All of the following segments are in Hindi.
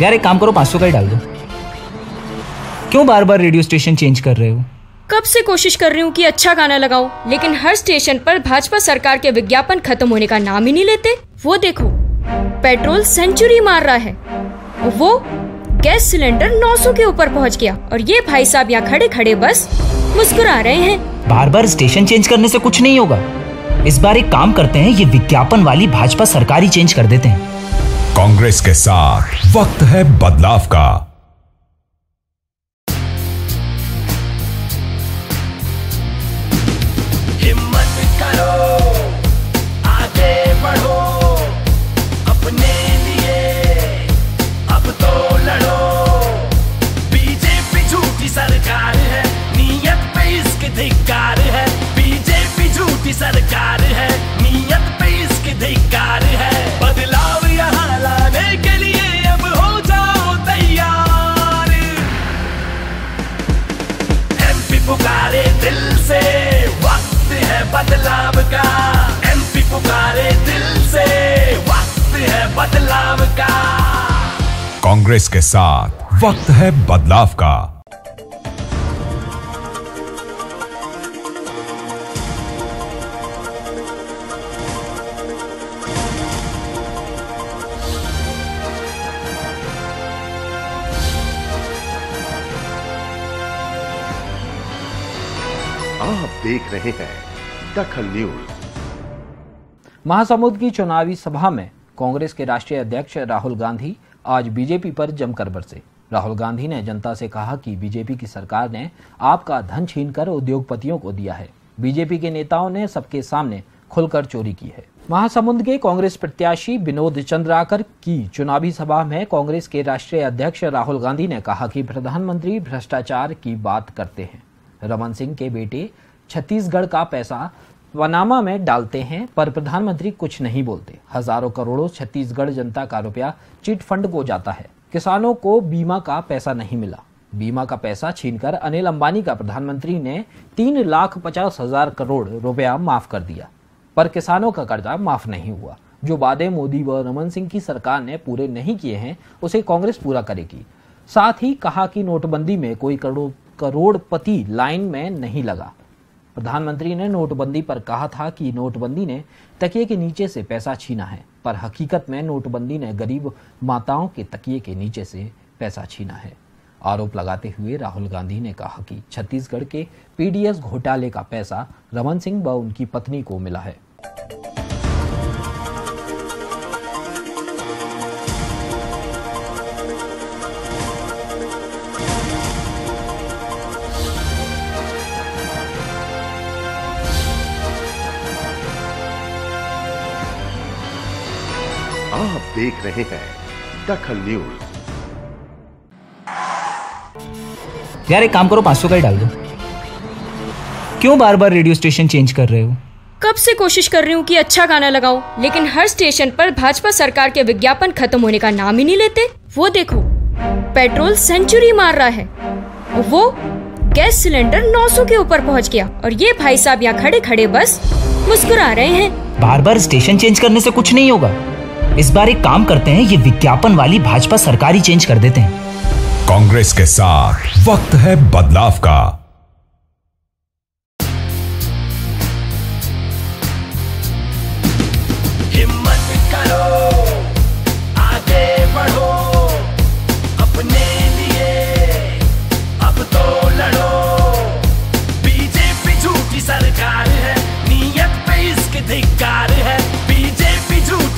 यार एक काम करो पाँच सौ का ही डाल दो। क्यों बार बार रेडियो स्टेशन चेंज कर रहे हो? कब से कोशिश कर रही हूँ कि अच्छा गाना लगाऊँ, लेकिन हर स्टेशन पर भाजपा सरकार के विज्ञापन खत्म होने का नाम ही नहीं लेते। वो देखो पेट्रोल सेंचुरी मार रहा है। वो गैस सिलेंडर 900 के ऊपर पहुँच गया और ये भाई साहब यहाँ खड़े खड़े बस मुस्कुरा रहे हैं। बार बार स्टेशन चेंज करने से कुछ नहीं होगा। इस बार एक काम करते हैं ये विज्ञापन वाली भाजपा सरकार ही चेंज कर देते हैं। कांग्रेस के साथ। वक्त है बदलाव का। कांग्रेस के साथ वक्त है बदलाव का। आप देख रहे हैं दखल न्यूज़। महासमुंद की चुनावी सभा में कांग्रेस के राष्ट्रीय अध्यक्ष राहुल गांधी आज बीजेपी पर जमकर बरसे। राहुल गांधी ने जनता से कहा कि बीजेपी की सरकार ने आपका धन छीनकर उद्योगपतियों को दिया है। बीजेपी के नेताओं ने सबके सामने खुलकर चोरी की है। महासमुंद के कांग्रेस प्रत्याशी विनोद चंद्राकर की चुनावी सभा में कांग्रेस के राष्ट्रीय अध्यक्ष राहुल गांधी ने कहा कि प्रधानमंत्री भ्रष्टाचार की बात करते हैं। रमन सिंह के बेटे छत्तीसगढ़ का पैसा पनामा में डालते हैं, पर प्रधानमंत्री कुछ नहीं बोलते। हज़ारों करोड़ों छत्तीसगढ़ जनता का रुपया चिट फंड को जाता है। किसानों को बीमा का पैसा नहीं मिला। बीमा का पैसा छीनकर अनिल अंबानी का प्रधानमंत्री ने तीन लाख पचास हज़ार करोड़ रुपया माफ़ कर दिया। पर किसानों का कर्जा माफ़ नहीं हुआ। जो वादे मोदी व रमन सिंह की सरकार ने पूरे नहीं किए हैं, उसे कांग्रेस पूरा करेगी। साथ ही कहा कि नोटबंदी में कोई करोड़ करोड़पति लाइन में नहीं लगा। प्रधानमंत्री ने नोटबंदी पर कहा था कि नोटबंदी ने तकिए के नीचे से पैसा छीना है, पर हकीकत में नोटबंदी ने गरीब माताओं के तकिए के नीचे से पैसा छीना है। आरोप लगाते हुए राहुल गांधी ने कहा कि छत्तीसगढ़ के पीडीएस घोटाले का पैसा रमन सिंह व उनकी पत्नी को मिला है। आप देख रहे हैं दखल न्यूज़। यार एक काम करो पाँच सौ का ही डाल दो। क्यों बार बार रेडियो स्टेशन चेंज कर रहे हो? कब से कोशिश कर रही हूँ कि अच्छा गाना लगाऊँ, लेकिन हर स्टेशन पर भाजपा सरकार के विज्ञापन खत्म होने का नाम ही नहीं लेते। वो देखो पेट्रोल सेंचुरी मार रहा है। वो गैस सिलेंडर 900 के ऊपर पहुँच गया और ये भाई साहब यहाँ खड़े खड़े बस मुस्कुरा रहे हैं। बार बार स्टेशन चेंज करने से कुछ नहीं होगा। इस बार एक काम करते हैं, ये विज्ञापन वाली भाजपा सरकारी चेंज कर देते हैं। कांग्रेस के साथ वक्त है बदलाव का।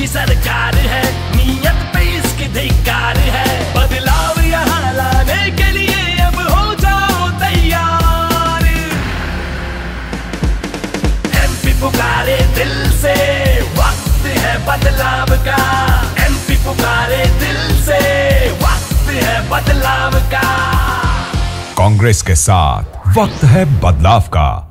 झूठी सरकार है, नियत पे इसके धिक्कार है। बदलाव यहाँ लाने के लिए अब हो जाओ तैयार। एमपी पुकारे दिल से, वक्त है बदलाव का। एमपी पुकारे दिल से, वक्त है बदलाव का। कांग्रेस के साथ, वक्त है बदलाव का।